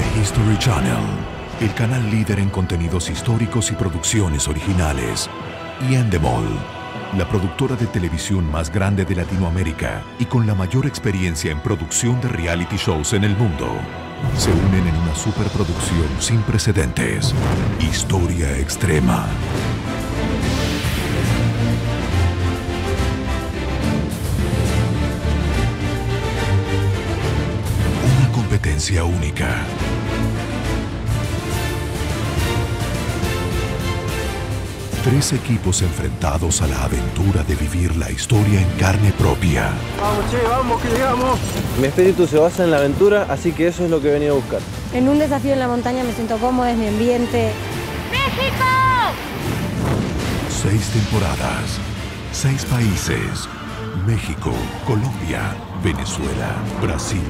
History Channel, el canal líder en contenidos históricos y producciones originales. Y Endemol, la productora de televisión más grande de Latinoamérica y con la mayor experiencia en producción de reality shows en el mundo, se unen en una superproducción sin precedentes. Historia extrema. Competencia única. Tres equipos enfrentados a la aventura de vivir la historia en carne propia. Vamos, che, vamos, que llegamos. Mi espíritu se basa en la aventura, así que eso es lo que he venido a buscar. En un desafío en la montaña me siento cómoda, es mi ambiente. ¡México! Seis temporadas, seis países. México, Colombia, Venezuela, Brasil,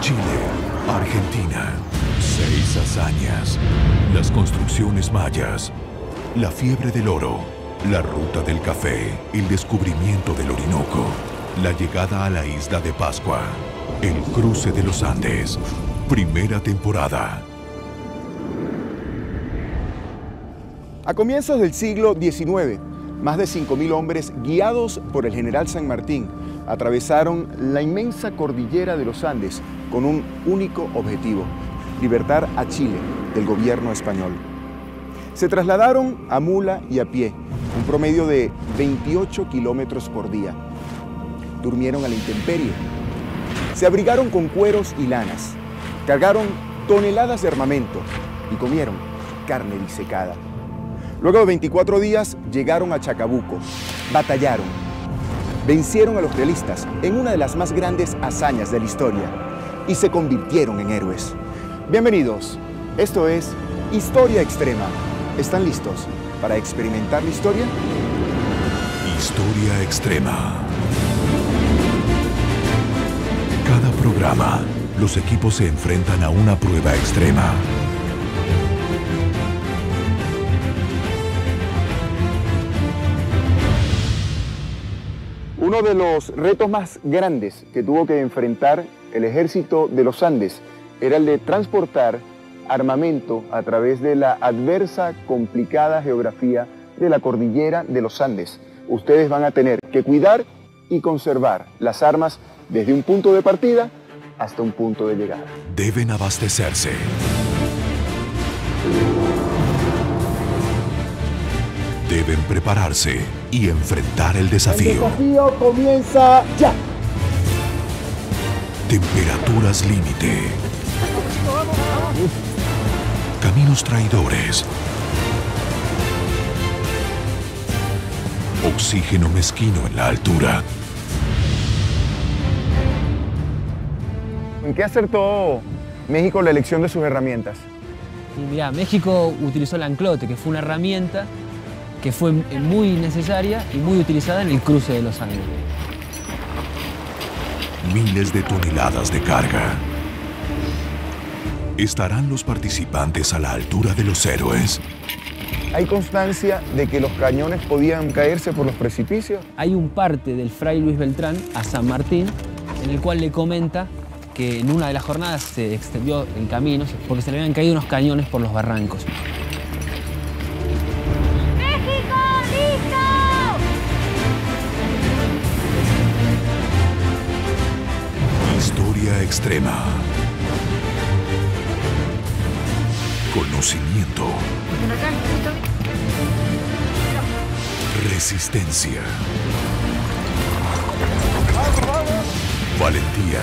Chile, Argentina. Seis hazañas. Las construcciones mayas. La fiebre del oro. La ruta del café. El descubrimiento del Orinoco. La llegada a la isla de Pascua. El cruce de los Andes. Primera temporada. A comienzos del siglo XIX, más de 5.000 hombres, guiados por el general San Martín, atravesaron la inmensa cordillera de los Andes con un único objetivo, libertar a Chile del gobierno español. Se trasladaron a mula y a pie, un promedio de 28 kilómetros por día. Durmieron a la intemperie. Se abrigaron con cueros y lanas. Cargaron toneladas de armamento y comieron carne disecada. Luego de 24 días llegaron a Chacabuco, batallaron, vencieron a los realistas en una de las más grandes hazañas de la historia y se convirtieron en héroes. Bienvenidos, esto es Historia Extrema. ¿Están listos para experimentar la historia? Historia extrema. Cada programa, los equipos se enfrentan a una prueba extrema. Uno de los retos más grandes que tuvo que enfrentar el ejército de los Andes era el de transportar armamento a través de la adversa, complicada geografía de la cordillera de los Andes. Ustedes van a tener que cuidar y conservar las armas desde un punto de partida hasta un punto de llegada. Deben abastecerse. Deben prepararse y enfrentar el desafío. desafío comienza ya. Temperaturas límite. Caminos traidores. Oxígeno mezquino en la altura. ¿En qué acertó México la elección de sus herramientas? Mirá, México utilizó el anclote, que fue una herramienta que fue muy necesaria y muy utilizada en el cruce de los Andes. Miles de toneladas de carga. ¿Estarán los participantes a la altura de los héroes? ¿Hay constancia de que los cañones podían caerse por los precipicios? Hay un parte del fray Luis Beltrán a San Martín en el cual le comenta que en una de las jornadas se extendió el camino porque se le habían caído unos cañones por los barrancos. Extrema. Conocimiento. Resistencia. Valentía.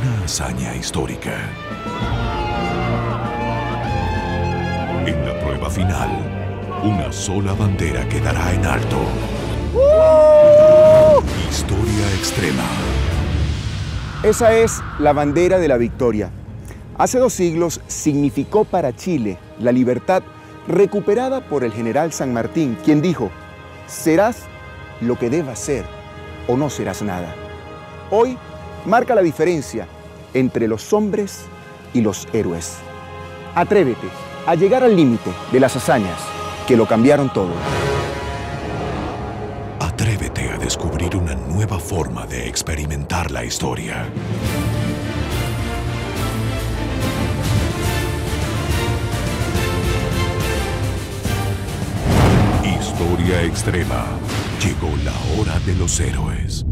Una hazaña histórica. En la prueba final, una sola bandera quedará en alto. Historia extrema. Esa es la bandera de la victoria. Hace dos siglos significó para Chile la libertad recuperada por el general San Martín, quien dijo, serás lo que debas ser o no serás nada. Hoy marca la diferencia entre los hombres y los héroes. Atrévete a llegar al límite de las hazañas que lo cambiaron todo. Atrévete a descubrir una nueva forma de experimentar la historia. Historia extrema. Llegó la hora de los héroes.